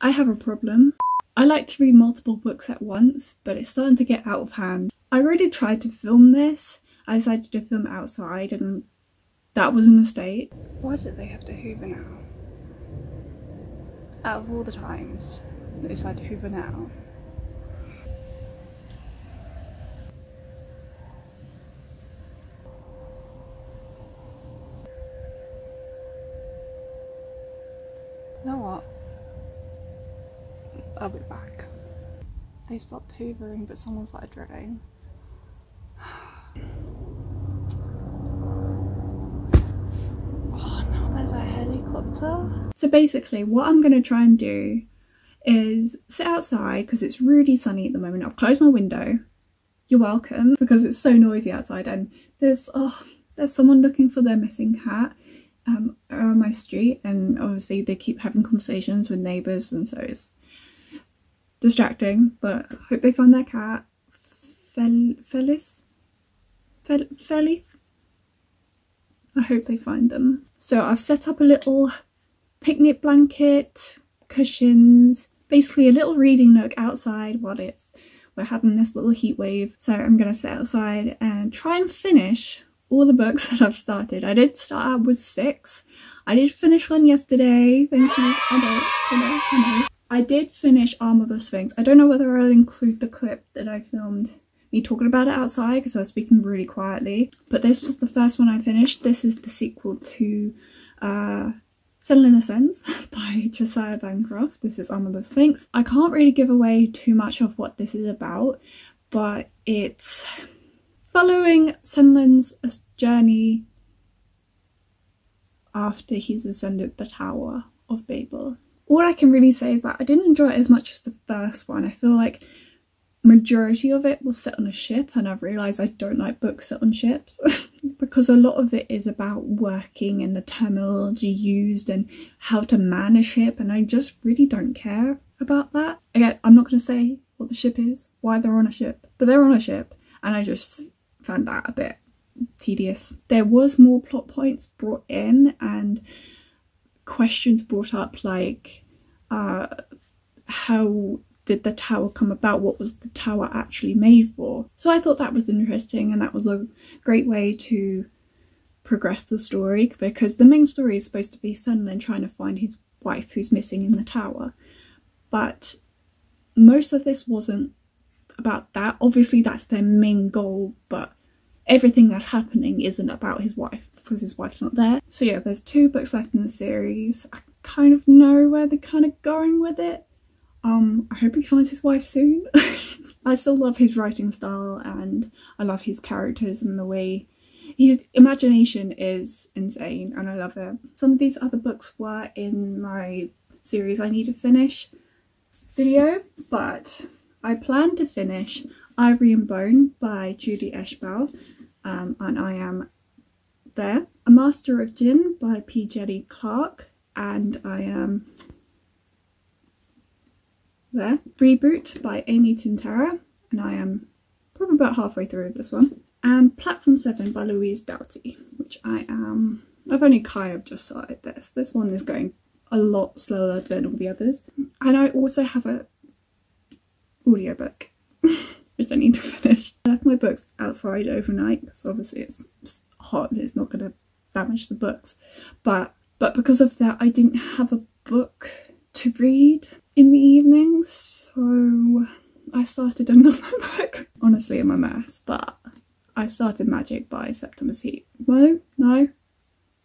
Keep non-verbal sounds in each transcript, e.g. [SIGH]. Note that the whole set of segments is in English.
I have a problem. I like to read multiple books at once, but it's starting to get out of hand. I really tried to film this. I decided to film outside and that was a mistake. Why did they have to hoover now? Out of all the times they decided to hoover now. You know what? I'll be back. They stopped hoovering, but someone started drilling. [SIGHS] Oh no, there's a helicopter. So basically, what I'm going to try and do is sit outside because it's really sunny at the moment. I've closed my window. You're welcome because it's so noisy outside and there's oh there's someone looking for their missing cat um, around my street and obviously they keep having conversations with neighbours and so it's distracting but hope they find their cat Fel Felis Fel Felith I hope they find them so I've set up a little picnic blanket cushions basically a little reading nook outside while it's we're having this little heat wave so I'm gonna sit outside and try and finish all the books [LAUGHS] that I've started. I did start out with six. I did finish one yesterday. Thank you. I know, I know, I know. I did finish Arm of the Sphinx. I don't know whether I'll include the clip that I filmed me talking about it outside because I was speaking really quietly. But this was the first one I finished. This is the sequel to uh, Senlin Ascends [LAUGHS] by Josiah Bancroft. This is Arm of the Sphinx. I can't really give away too much of what this is about, but it's following Senlin's journey after he's ascended the Tower of Babel. All I can really say is that I didn't enjoy it as much as the first one. I feel like majority of it was set on a ship and I've realised I don't like books set on ships [LAUGHS] because a lot of it is about working and the terminology used and how to man a ship and I just really don't care about that. Again, I'm not going to say what the ship is, why they're on a ship, but they're on a ship and I just found that a bit tedious. There was more plot points brought in and questions brought up like uh, how did the tower come about? What was the tower actually made for? So I thought that was interesting and that was a great way to progress the story because the main story is supposed to be Senlin trying to find his wife who's missing in the tower. But most of this wasn't about that. Obviously that's their main goal, but everything that's happening isn't about his wife because his wife's not there. So yeah, there's two books left in the series. I kind of know where they're kind of going with it. Um, I hope he finds his wife soon. [LAUGHS] I still love his writing style and I love his characters and the way his imagination is insane and I love it. Some of these other books were in my series I need to finish video, but I plan to finish Ivory and Bone by Julie Eshbaugh um, and I am there. A Master of Djinn by P. Djèlí Clark and I am there. Reboot by Amy Tintera and I am probably about halfway through this one. And Platform 7 by Louise Doughty, which I am, I've only kind of just started this. This one is going a lot slower than all the others. And I also have a audiobook I need to [LAUGHS] finish. I left my books outside overnight because obviously it's hot and it's not going to damage the books but but because of that I didn't have a book to read in the evenings so I started [LAUGHS] another book. Honestly I'm a mess but I started Magic by Septimus Heap. No, no,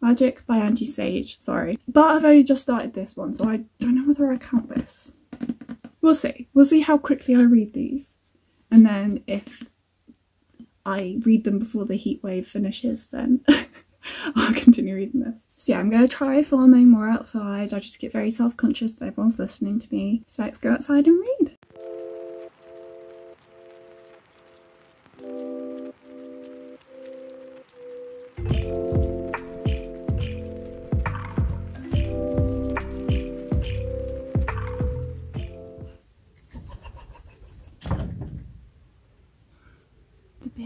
Magic by Angie Sage, sorry. But I've only just started this one so I don't know whether I count this. We'll see. We'll see how quickly I read these and then if I read them before the heat wave finishes then [LAUGHS] I'll continue reading this. So yeah, I'm to try filming more outside. I just get very self-conscious that everyone's listening to me. So let's go outside and read.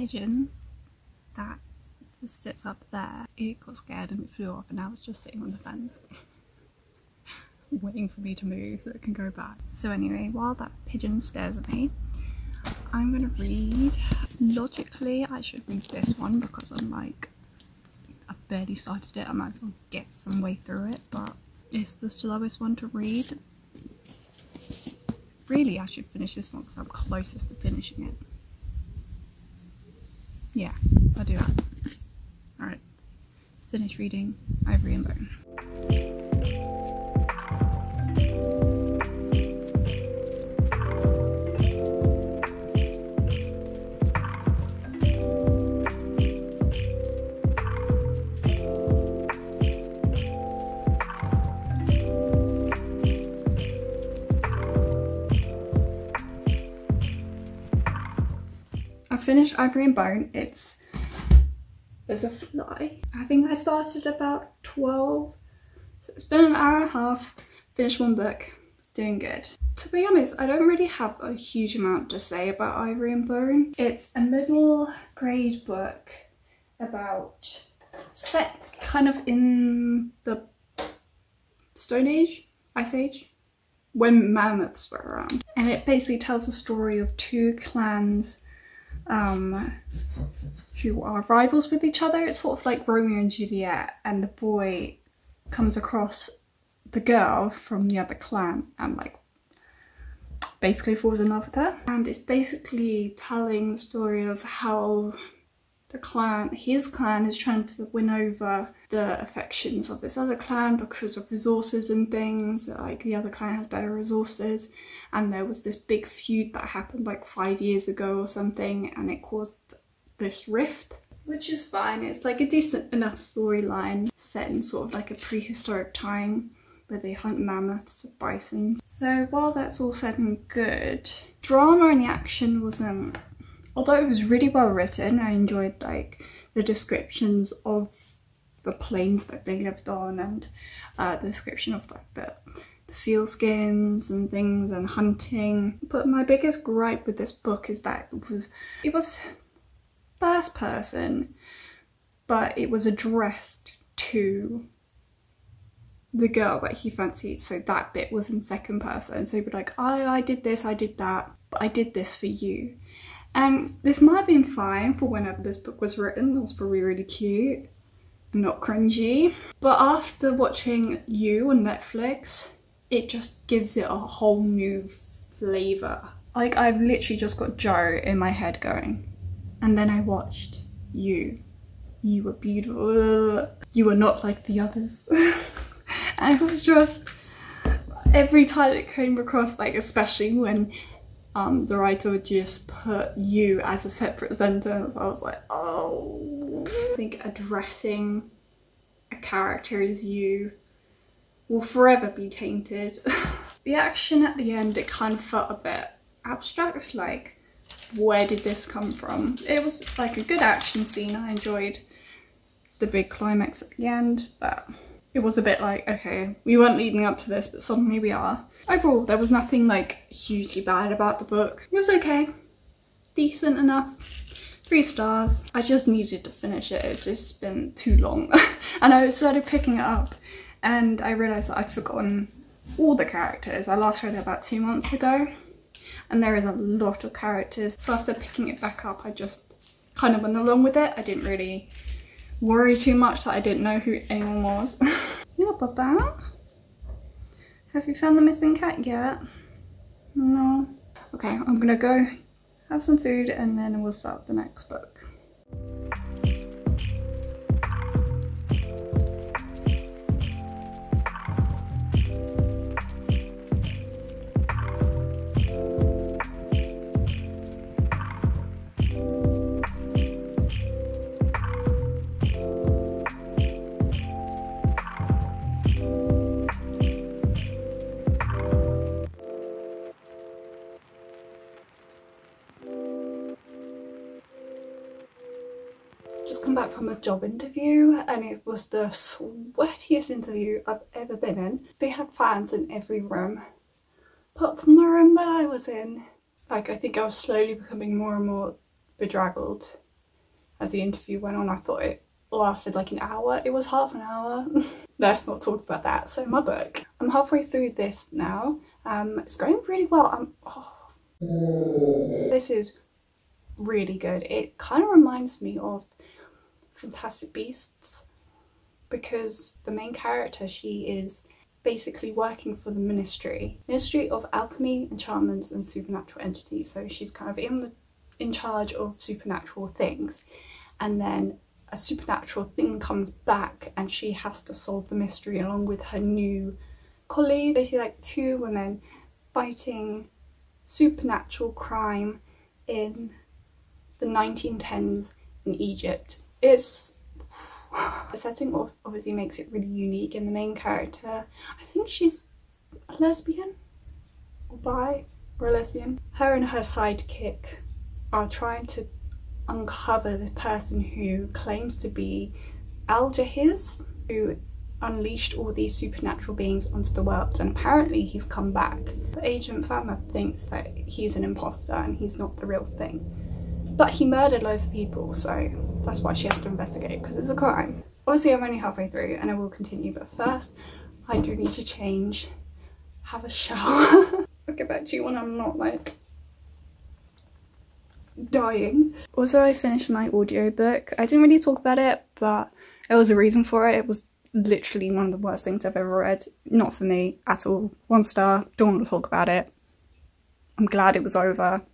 Pigeon that just sits up there, it got scared and it flew off and now it's just sitting on the fence. [LAUGHS] waiting for me to move so it can go back. So anyway, while that pigeon stares at me, I'm gonna read. Logically, I should read this one because I'm like, I barely started it. I might as well get some way through it, but it's the slowest one to read. Really, I should finish this one because I'm closest to finishing it. Yeah, I'll do that. Alright, let's finish reading Ivory and Bone. Finished Ivory and Bone. It's there's a fly. I think I started about 12. So it's been an hour and a half. Finished one book. Doing good. To be honest, I don't really have a huge amount to say about Ivory and Bone. It's a middle grade book about set kind of in the Stone Age, Ice Age, when mammoths were around. And it basically tells the story of two clans um, who are rivals with each other. It's sort of like Romeo and Juliet, and the boy comes across the girl from the other clan and like basically falls in love with her. And it's basically telling the story of how the clan, his clan, is trying to win over the affections of this other clan because of resources and things. Like the other clan has better resources, and there was this big feud that happened like five years ago or something, and it caused this rift. Which is fine, it's like a decent enough storyline set in sort of like a prehistoric time where they hunt mammoths, bison. So while that's all said and good, drama and the action wasn't although it was really well written, I enjoyed like the descriptions of the plains that they lived on and uh, the description of like the, the seal skins and things and hunting. But my biggest gripe with this book is that it was it was first person, but it was addressed to the girl that he fancied. So that bit was in second person. So he'd be like, I I did this, I did that, but I did this for you. And this might have been fine for whenever this book was written, it was probably really cute and not cringy. But after watching You on Netflix, it just gives it a whole new flavour. Like I've literally just got Joe in my head going. And then I watched You. You were beautiful. You were not like the others. [LAUGHS] and it was just every time it came across, like especially when um, the writer would just put you as a separate sentence. I was like, oh. I think addressing a character as you will forever be tainted. [LAUGHS] the action at the end, it kind of felt a bit abstract, like where did this come from? It was like a good action scene. I enjoyed the big climax at the end, but it was a bit like, okay, we weren't leading up to this, but suddenly we are. Overall, there was nothing like hugely bad about the book. It was okay, decent enough, three stars. I just needed to finish it, it just been too long. [LAUGHS] and I started picking it up and I realised that I'd forgotten all the characters. I last read it about two months ago and there is a lot of characters. So after picking it back up, I just kind of went along with it. I didn't really worry too much that I didn't know who anyone was. [LAUGHS] yeah, Baba. Have you found the missing cat yet? No. Okay, I'm gonna go have some food and then we'll start the next book. From a job interview and it was the sweatiest interview I've ever been in. They had fans in every room, apart from the room that I was in. Like I think I was slowly becoming more and more bedraggled as the interview went on. I thought it lasted like an hour. It was half an hour. [LAUGHS] Let's not talk about that. So my book. I'm halfway through this now. Um, it's going really well. I'm, oh. This is really good. It kind of reminds me of Fantastic Beasts because the main character, she is basically working for the ministry ministry of alchemy enchantments and supernatural entities. So she's kind of in the in charge of supernatural things. And then a supernatural thing comes back and she has to solve the mystery along with her new colleague. Basically like two women fighting supernatural crime in the 1910s in Egypt it's [SIGHS] the setting obviously makes it really unique and the main character, I think she's a lesbian or bi or a lesbian. Her and her sidekick are trying to uncover the person who claims to be Al-Jahiz, who unleashed all these supernatural beings onto the world and apparently he's come back. Agent Fatma thinks that he's an imposter and he's not the real thing. But he murdered loads of people so that's why she has to investigate because it's a crime. Obviously I'm only halfway through and I will continue but first I do need to change, have a shower. I'll get back to you when I'm not like dying. Also I finished my audiobook. I didn't really talk about it but there was a reason for it. It was literally one of the worst things I've ever read. Not for me at all. One star, don't want to talk about it. I'm glad it was over.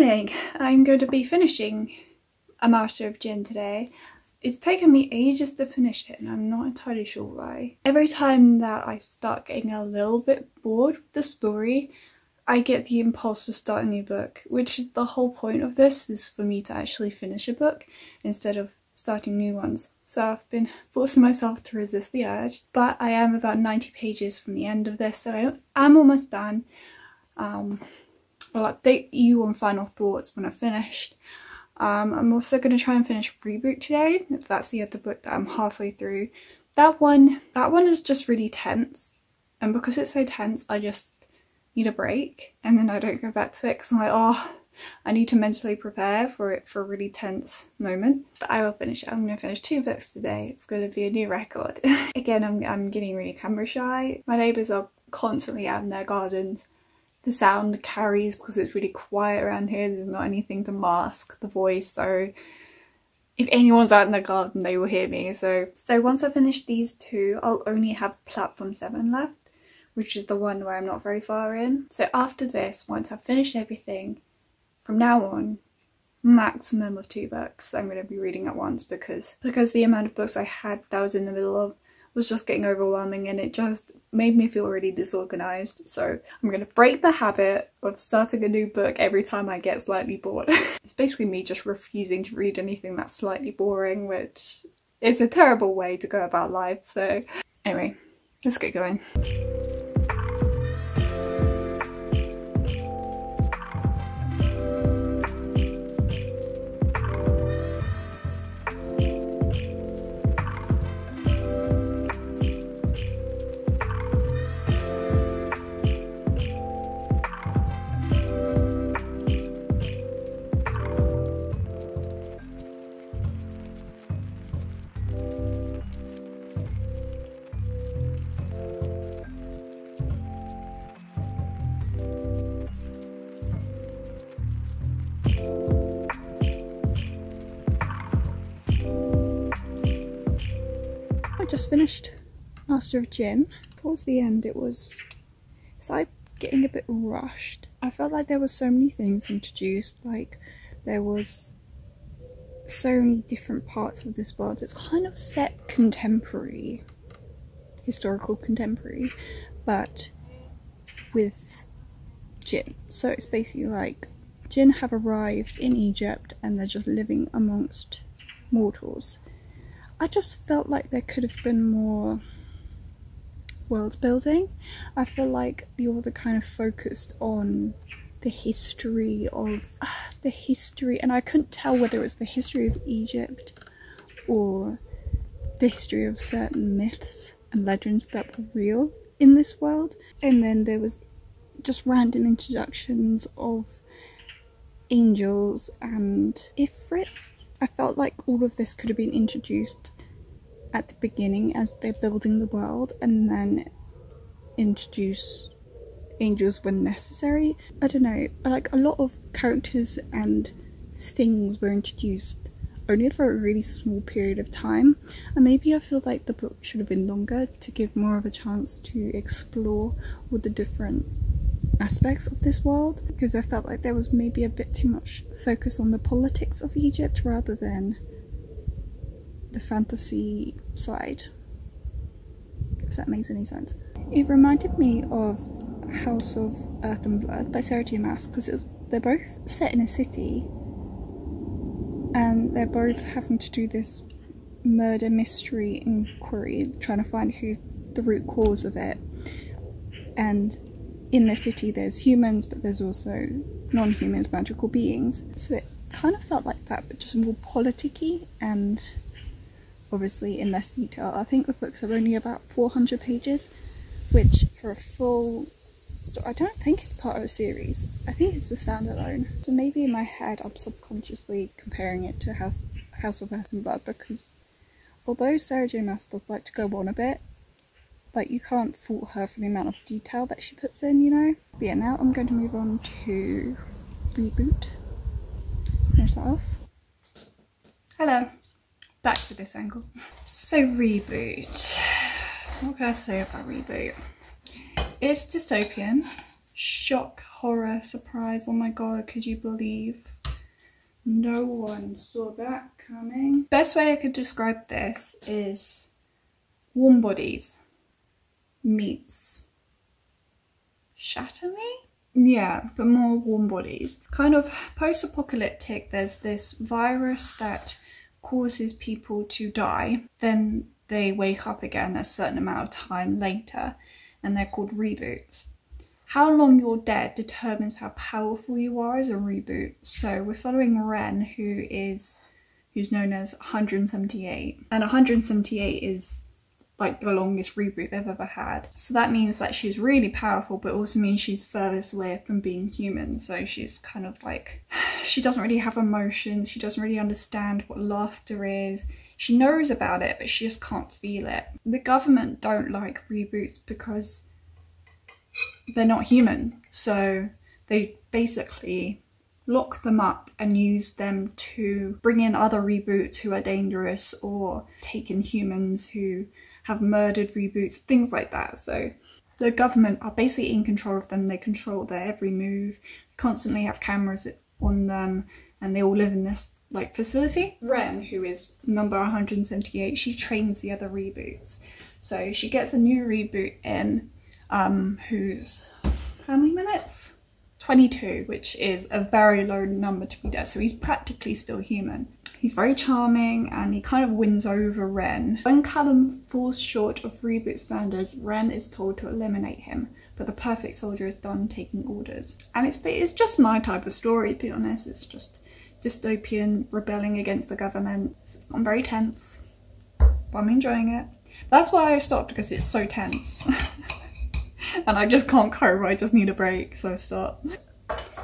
I'm going to be finishing A Master of Djinn today. It's taken me ages to finish it and I'm not entirely sure why. Every time that I start getting a little bit bored with the story, I get the impulse to start a new book, which is the whole point of this, is for me to actually finish a book instead of starting new ones. So I've been [LAUGHS] forcing myself to resist the urge, but I am about 90 pages from the end of this, so I'm almost done. Um, I'll update you on final thoughts when I've finished. Um, I'm also going to try and finish Reboot today. That's the other book that I'm halfway through. That one, that one is just really tense. And because it's so tense, I just need a break. And then I don't go back to it because I'm like, oh, I need to mentally prepare for it for a really tense moment. But I will finish it. I'm going to finish two books today. It's going to be a new record. [LAUGHS] Again, I'm, I'm getting really camera shy. My neighbours are constantly out in their gardens the sound carries because it's really quiet around here. There's not anything to mask the voice. So if anyone's out in the garden, they will hear me. So, so once I finish these two, I'll only have platform seven left, which is the one where I'm not very far in. So after this, once I've finished everything, from now on, maximum of two books I'm going to be reading at once because because the amount of books I had that was in the middle of was just getting overwhelming and it just made me feel really disorganized. So I'm going to break the habit of starting a new book every time I get slightly bored. [LAUGHS] it's basically me just refusing to read anything that's slightly boring, which is a terrible way to go about life. So anyway, let's get going. Finished Master of Djinn. Towards the end it was started getting a bit rushed. I felt like there were so many things introduced, like there was so many different parts of this world. It's kind of set contemporary, historical contemporary, but with Jinn. So it's basically like Jinn have arrived in Egypt and they're just living amongst mortals. I just felt like there could have been more world building. I feel like the author kind of focused on the history of uh, [SIGHS] the history, and I couldn't tell whether it was the history of Egypt or the history of certain myths and legends that were real in this world. And then there was just random introductions of angels and ifrits. I felt like all of this could have been introduced at the beginning as they're building the world and then introduce angels when necessary. I don't know, like a lot of characters and things were introduced only for a really small period of time and maybe I feel like the book should have been longer to give more of a chance to explore all the different aspects of this world because I felt like there was maybe a bit too much focus on the politics of Egypt rather than the fantasy side if that makes any sense. It reminded me of House of Earth and Blood by Sarah J Maas because they're both set in a city and they're both having to do this murder mystery inquiry trying to find who's the root cause of it and in the city there's humans but there's also non-humans magical beings so it kind of felt like that but just more politicky and obviously in less detail i think the books are only about 400 pages which for a full I don't think it's part of a series. I think it's a standalone. So maybe in my head I'm subconsciously comparing it to House, House of Earth and Blood because although Sarah J does like to go on a bit, like you can't fault her for the amount of detail that she puts in, you know? But yeah, now I'm going to move on to Reboot. Finish that off. Hello. Back to this angle. So Reboot. What can I say about Reboot? It's dystopian. Shock, horror, surprise. Oh my god, could you believe? No one saw that coming. Best way I could describe this is Warm Bodies meets Shatter Me? Yeah, but more warm bodies. Kind of post-apocalyptic, there's this virus that causes people to die. Then they wake up again a certain amount of time later and they're called reboots. How long you're dead determines how powerful you are as a reboot. So we're following Wren, who is who's known as 178, and 178 is like the longest reboot they've ever had. So that means that she's really powerful, but also means she's furthest away from being human. So she's kind of like, [SIGHS] she doesn't really have emotions. She doesn't really understand what laughter is. She knows about it, but she just can't feel it. The government don't like reboots because they're not human. So they basically lock them up and use them to bring in other reboots who are dangerous or take in humans who have murdered reboots, things like that. So the government are basically in control of them. They control their every move, constantly have cameras on them, and they all live in this like facility. Wren, who is number 178, she trains the other reboots. So she gets a new reboot in, um, who's how many minutes? 22, which is a very low number to be dead. So he's practically still human. He's very charming and he kind of wins over Wren. When Callum falls short of reboot standards, Wren is told to eliminate him, but the perfect soldier is done taking orders. And it's, it's just my type of story, to be honest. It's just dystopian rebelling against the government. It's gone very tense, but I'm enjoying it. That's why I stopped because it's so tense. [LAUGHS] and I just can't cope, I just need a break, so I stopped.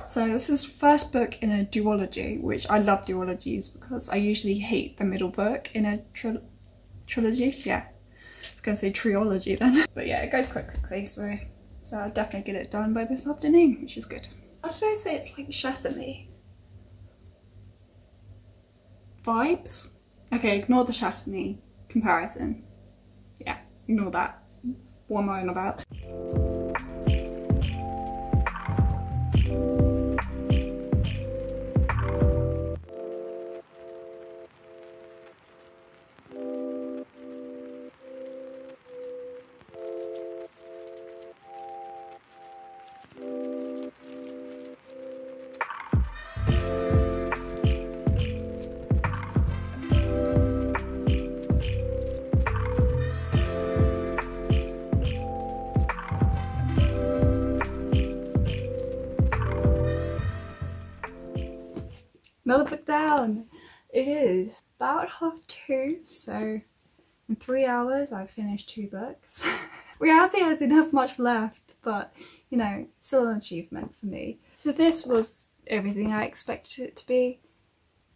So this is first book in a duology, which I love duologies because I usually hate the middle book in a tri trilogy. Yeah, I was gonna say trilogy then. [LAUGHS] But yeah, it goes quite quickly, so so I'll definitely get it done by this afternoon, which is good. How should I say it's like Shatter vibes. Okay, ignore the Chastity comparison. Yeah, ignore that. What am I on about? Another book down. It is about half two, so In three hours, I've finished two books. [LAUGHS] Reality, I didn't have much left, but you know, still an achievement for me. So this was everything I expected it to be.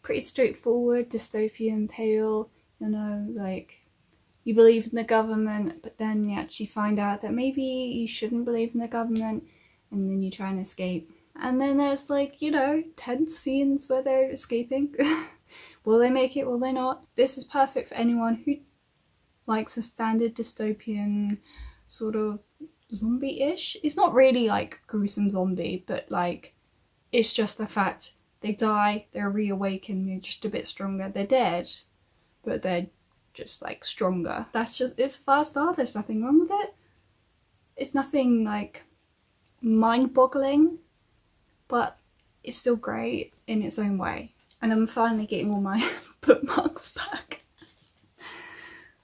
Pretty straightforward, dystopian tale, you know, like you believe in the government, but then you actually find out that maybe you shouldn't believe in the government, and then you try and escape. And then there's like, you know, tense scenes where they're escaping. [LAUGHS] will they make it? Will they not? This is perfect for anyone who likes a standard dystopian sort of zombie-ish. It's not really like gruesome zombie, but like it's just the fact they die, they're reawakened, they're just a bit stronger. They're dead, but they're just like stronger. That's just it's fast there's nothing wrong with it. It's nothing like mind-boggling, but it's still great in its own way. And I'm finally getting all my [LAUGHS] bookmarks back. [LAUGHS]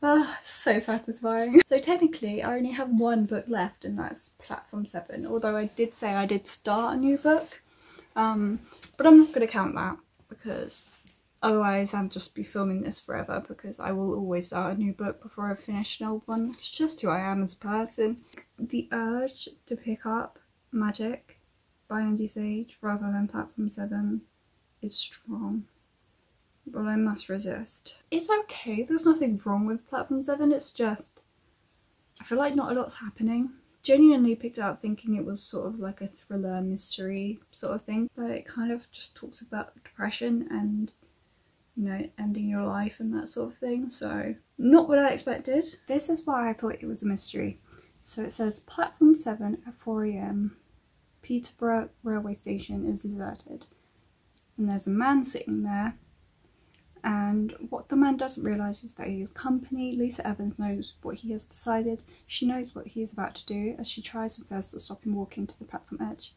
Ah, so satisfying. So technically I only have one book left and that's Platform 7, although I did say I did start a new book. Um, but I'm not going to count that because otherwise I'll just be filming this forever because I will always start a new book before I finish an old one. It's just who I am as a person. The urge to pick up Magic by Angie Sage rather than Platform 7 is strong but I must resist. It's okay, there's nothing wrong with Platform 7, it's just I feel like not a lot's happening. Genuinely picked up thinking it was sort of like a thriller mystery sort of thing, but it kind of just talks about depression and you know, ending your life and that sort of thing. So, not what I expected. This is why I thought it was a mystery. So it says platform 7 at 4am, Peterborough railway station is deserted. And there's a man sitting there and what the man doesn't realise is that he is company. Lisa Evans knows what he has decided. She knows what he is about to do as she tries and fails to stop him walking to the platform edge.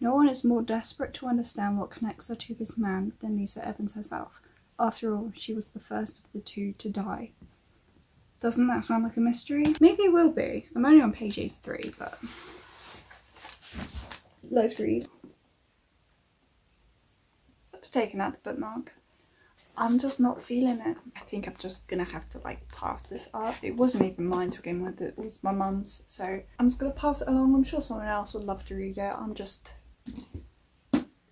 No one is more desperate to understand what connects her to this man than Lisa Evans herself. After all, she was the first of the two to die. Doesn't that sound like a mystery? Maybe it will be. I'm only on page 83, but let's read. I've taken out the bookmark. I'm just not feeling it. I think I'm just gonna have to like pass this up. It wasn't even mine to begin with, it was my mum's. So I'm just gonna pass it along. I'm sure someone else would love to read it. I'm just,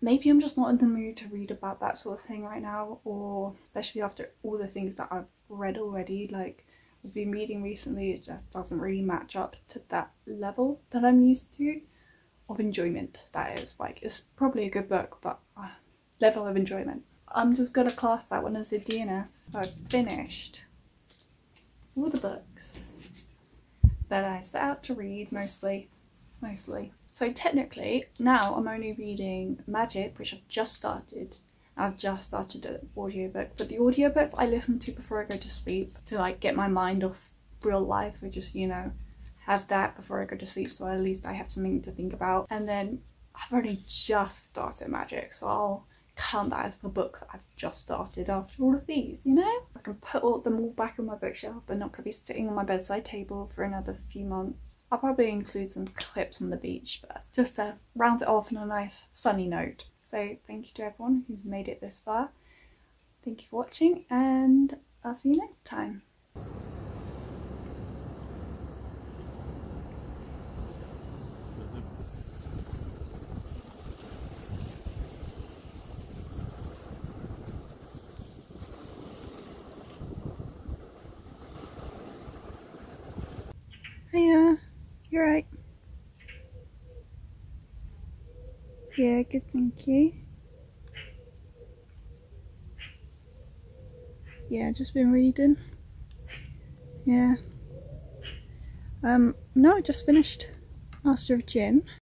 maybe I'm just not in the mood to read about that sort of thing right now. Or especially after all the things that I've read already. Like I've been reading recently, it just doesn't really match up to that level that I'm used to of enjoyment. That is like, it's probably a good book, but uh, level of enjoyment I'm just to class that one as a DNF. I've finished all the books that I set out to read, mostly. Mostly. So technically, now I'm only reading Magic, which I've just started. I've just started an audiobook, but the audiobooks I listen to before I go to sleep to like get my mind off real life or just, you know, have that before I go to sleep so at least I have something to think about. And then I've only just started Magic, so I'll count that as the book that I've just started after all of these, you know? I can put all, them all back on my bookshelf. They're not going to be sitting on my bedside table for another few months. I'll probably include some clips on the beach, but just to round it off on a nice sunny note. So thank you to everyone who's made it this far. Thank you for watching and I'll see you next time. You're right. Yeah, good, thank you. Yeah, just been reading. Yeah. Um, no, I just finished Master of Djinn.